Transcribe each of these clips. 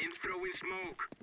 I am throwing smoke.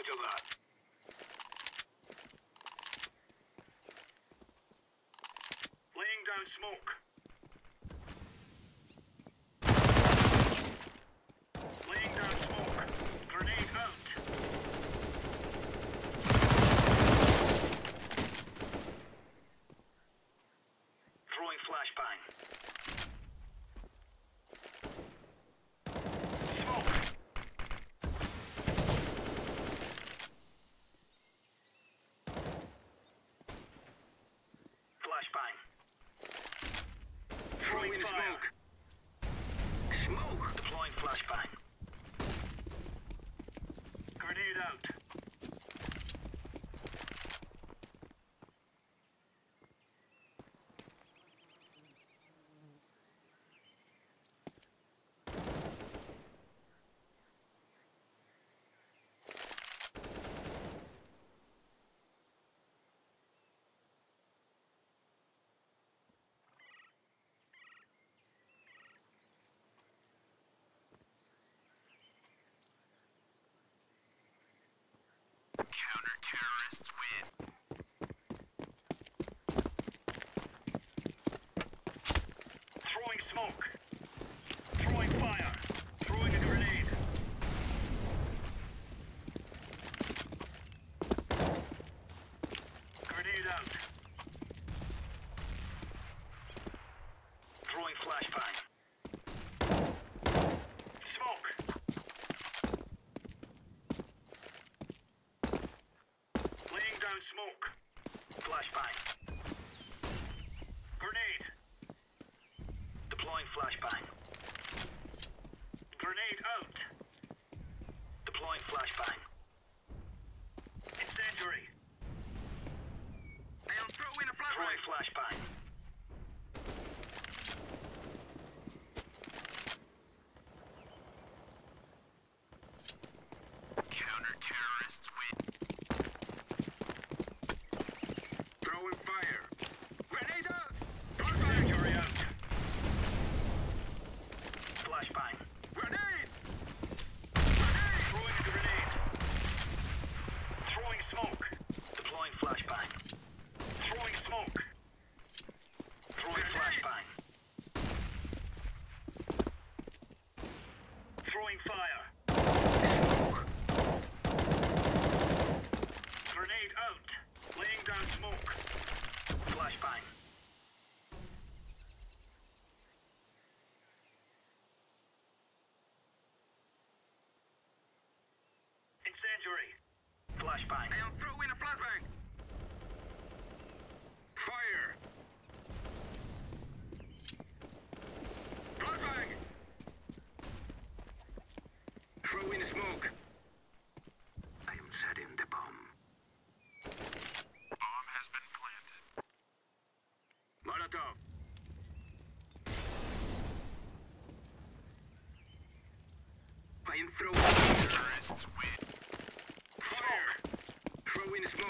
Kocaman. Laying down smoke. terrorists with. flashbang. Grenade. Deploying flashbang. Grenade out. Deploying flashbang. Incendiary. I am throwing a flashbang. Throwing flashbang. Counter-terrorists win. injury. Flashbang. I'll throw in a flashbang. Fire. Flashbang. Throw smoke. I am setting the bomb. Bomb has been planted. Molotov. I am throwing terrorists.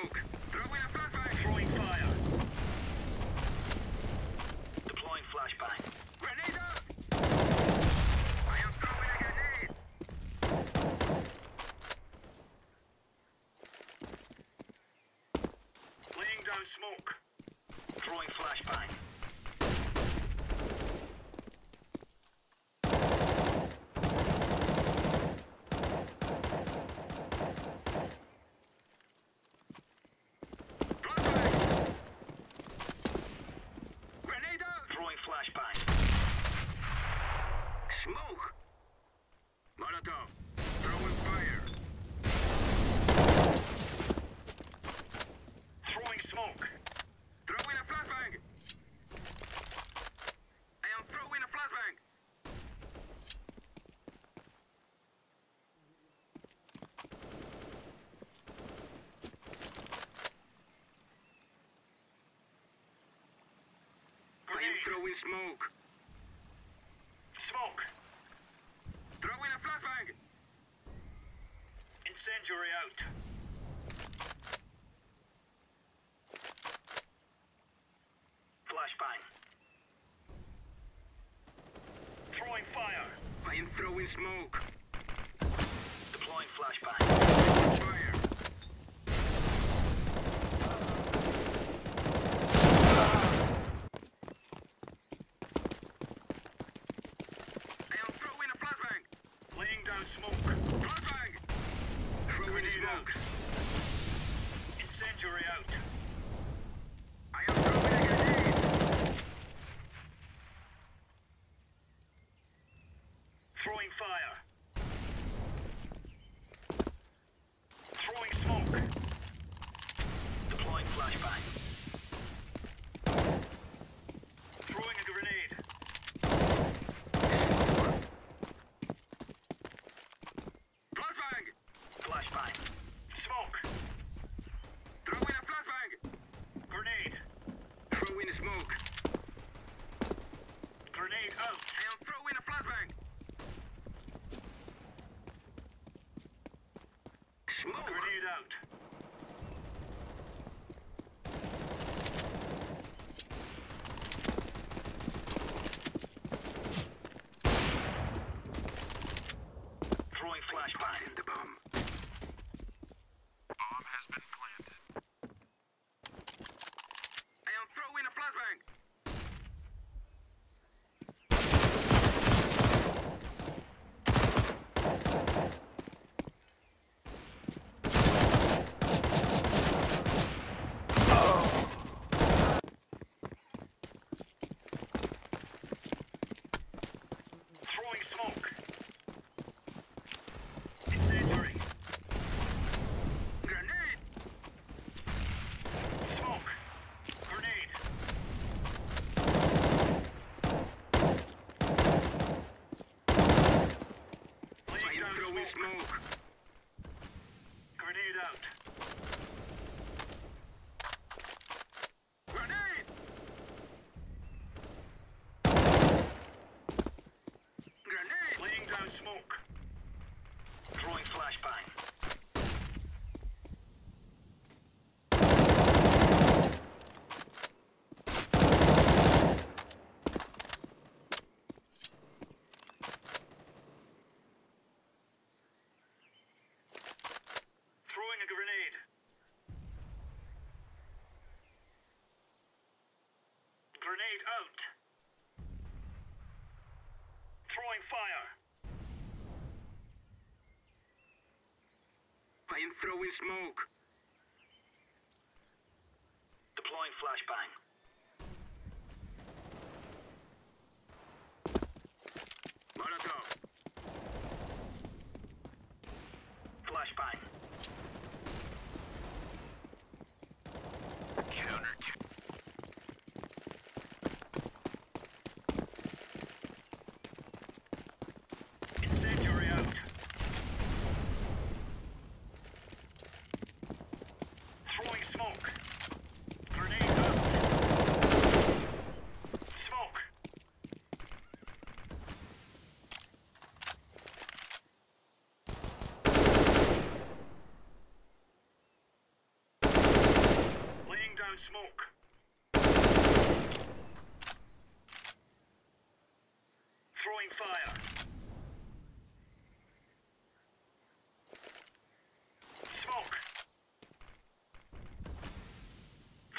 Luke. Throwing smoke. Smoke! Throwing a flashbang! Incendiary out. Flashbang. Throwing fire. I am throwing smoke. bye Straight out. Throwing fire. I am throwing smoke. Deploying flashbang. Molotov. Flashbang.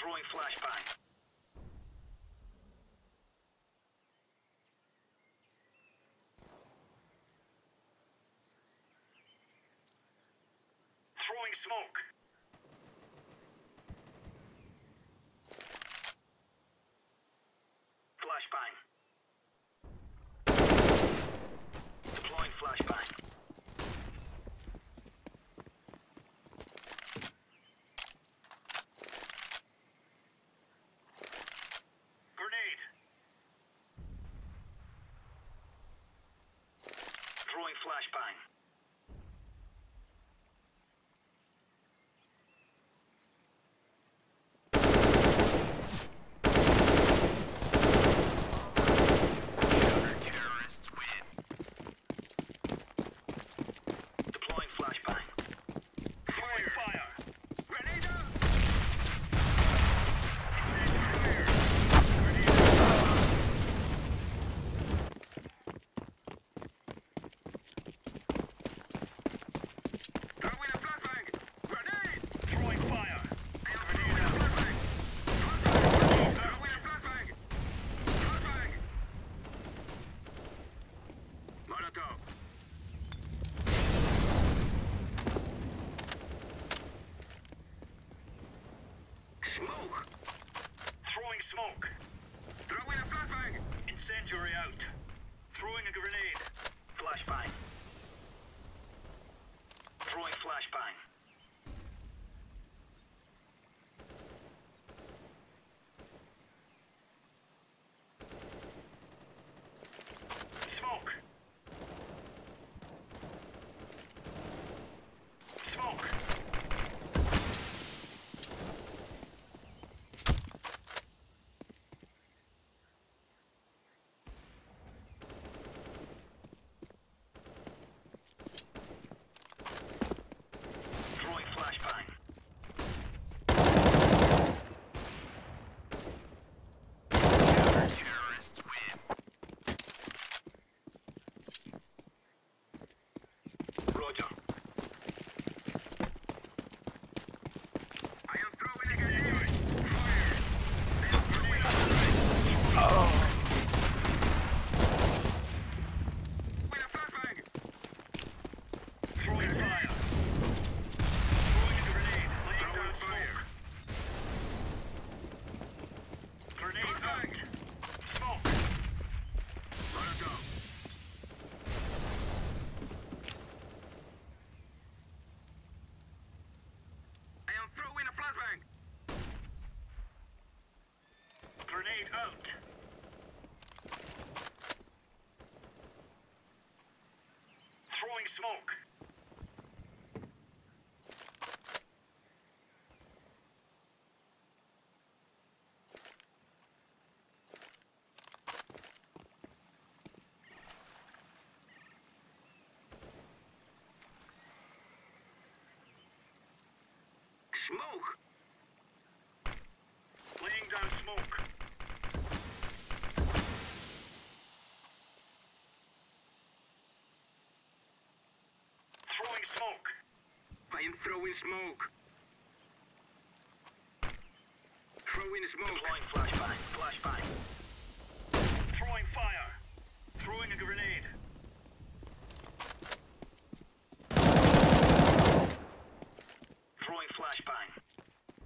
Throwing flashbang. Throwing smoke. Flashbang. Deploying flashbang. throwing smoke. and throw in smoke. Throw smoke. Deploying flashbang. Flashbang. Throwing fire. Throwing a grenade. Throwing flashbang.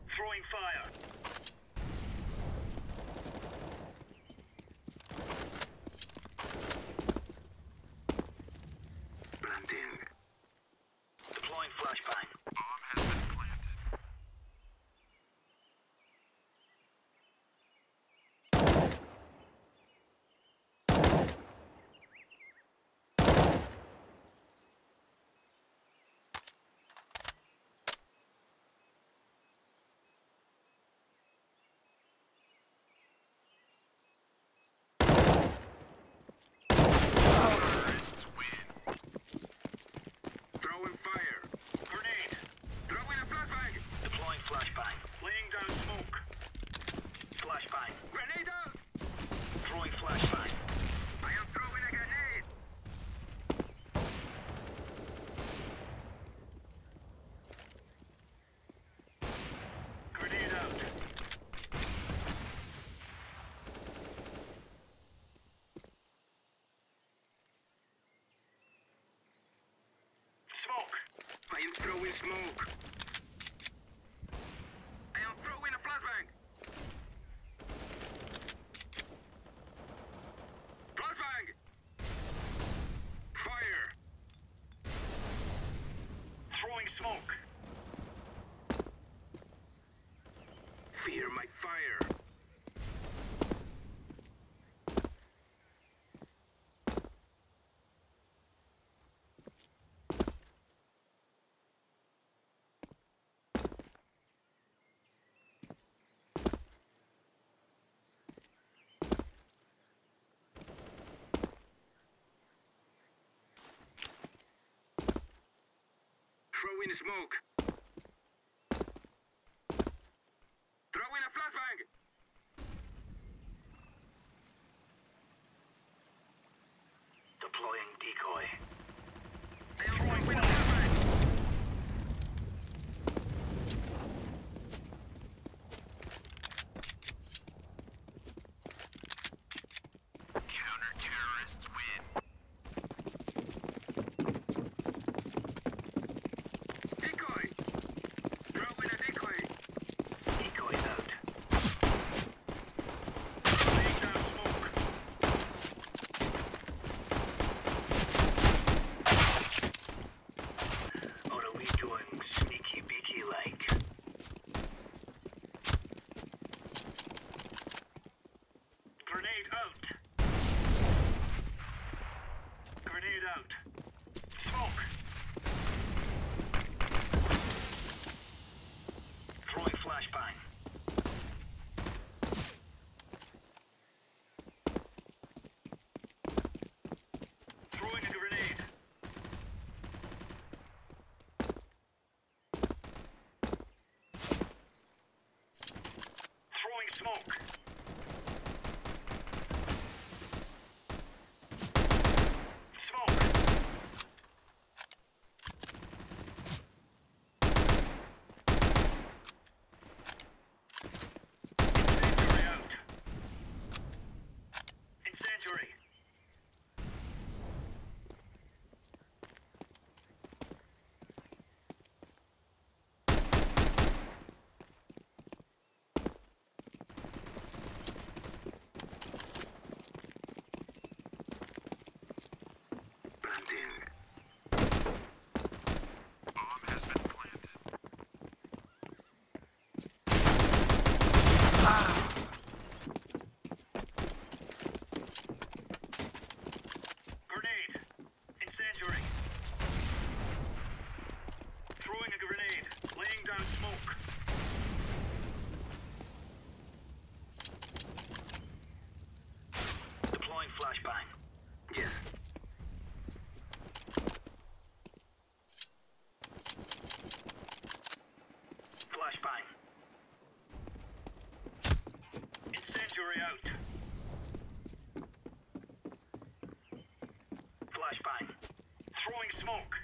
Throwing fire. Throwing smoke. I am throwing a flashbang. Flashbang. Fire. Throwing smoke. Fear my fire. Smoke. Throwing a flashbang. Deploying decoy. I am throwing a flashbang. Counter-terrorists win. Decoy. Throwing a decoy. Decoy out. Laying down smoke. What are we doing sneaky beaky like? Grenade out. Grenade out. Smoke. Throwing flashbang. Throwing a grenade. Throwing smoke. Smoke. Incendiary out. Incendiary. Planting. Bomb has been planted. Grenade. Incendiary. Throwing a grenade. Laying down smoke. Deploying flashbang. Yes. Flashbang. Incendiary out. Flashbang. Throwing smoke.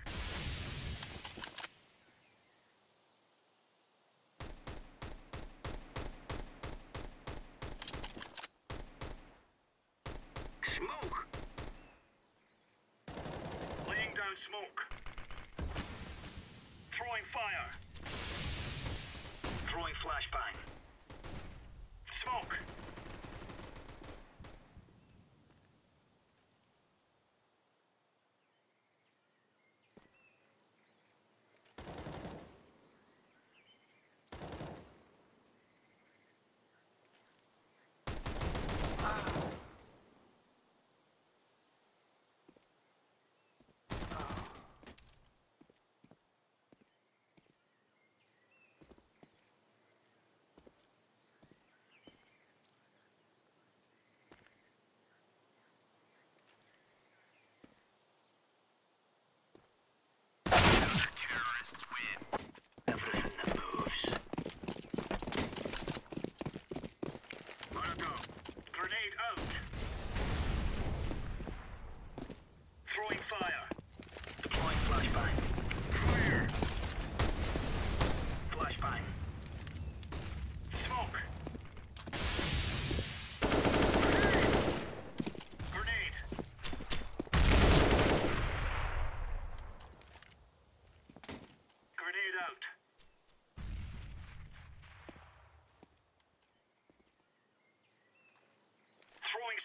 Smoke. Laying down smoke. Throwing fire. Throwing flashbang.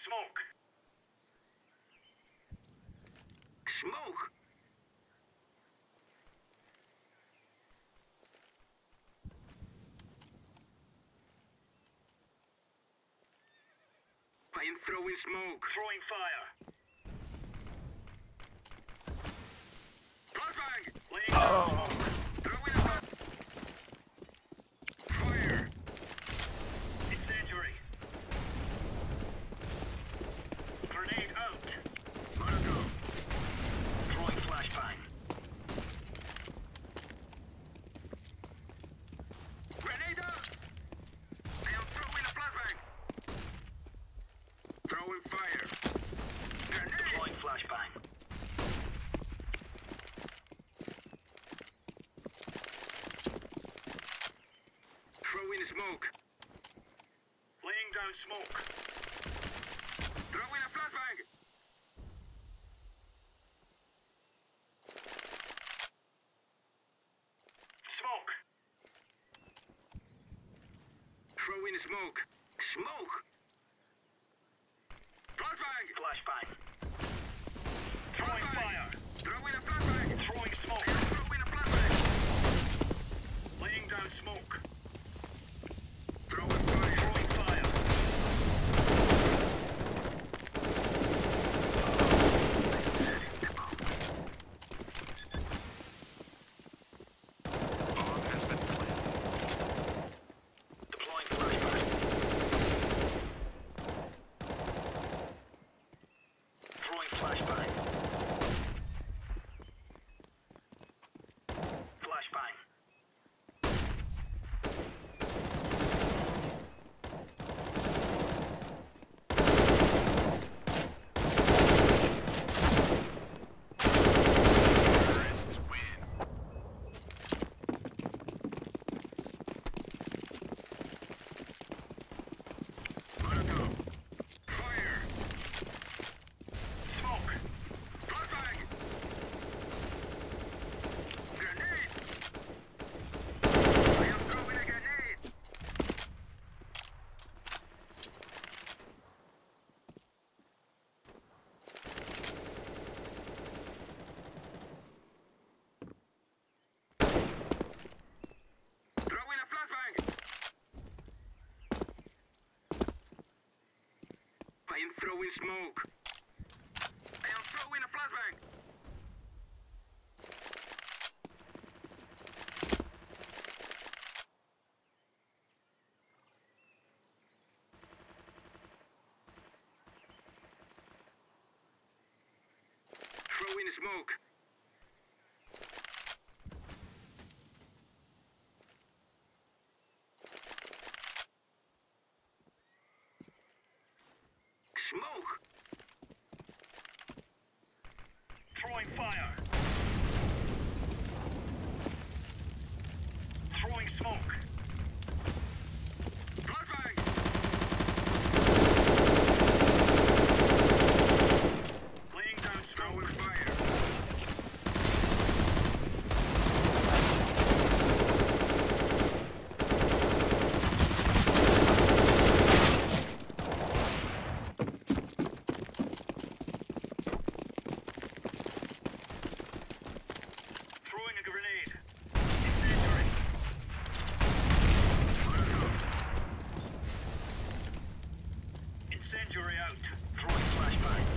smoke. Smoke? I am throwing smoke. Throwing fire. no smoke. throwing smoke. Injury out. Throwing flashbang.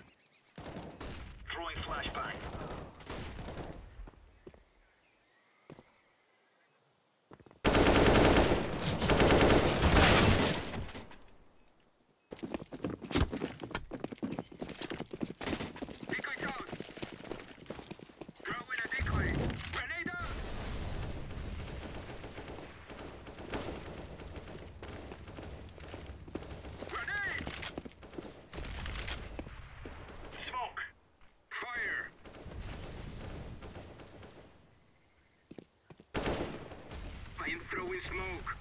smoke.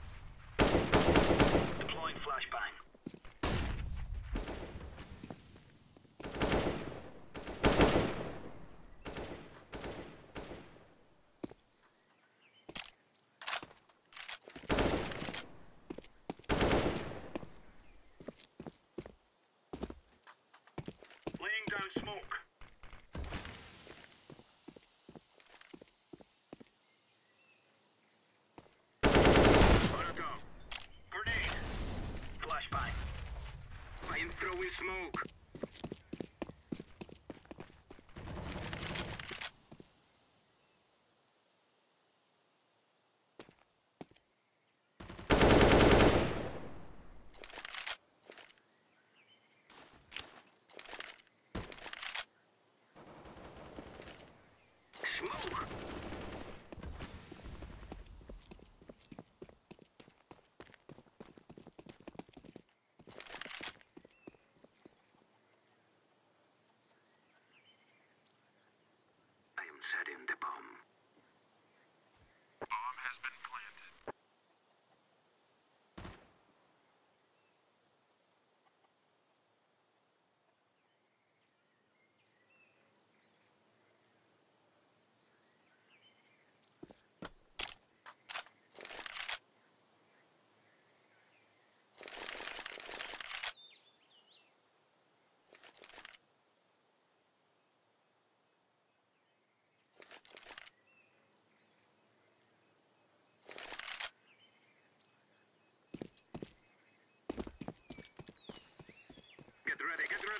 Deploying flashbang. Laying down smoke. I'm throwing smoke. Take a drink.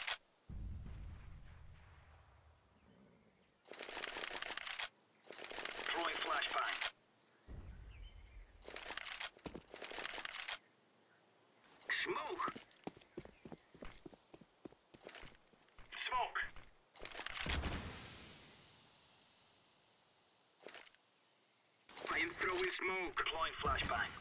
with smoke. Deploying flashbang.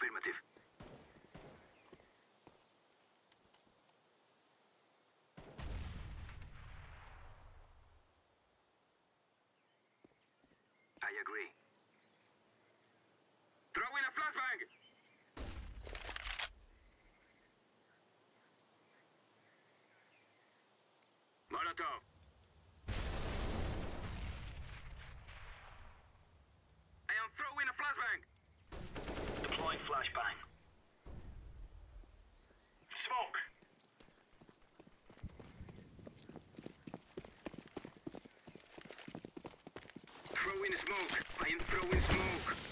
Affirmative. I agree. Throw in a flashbang! Molotov! Throwing smoke. I am throwing smoke.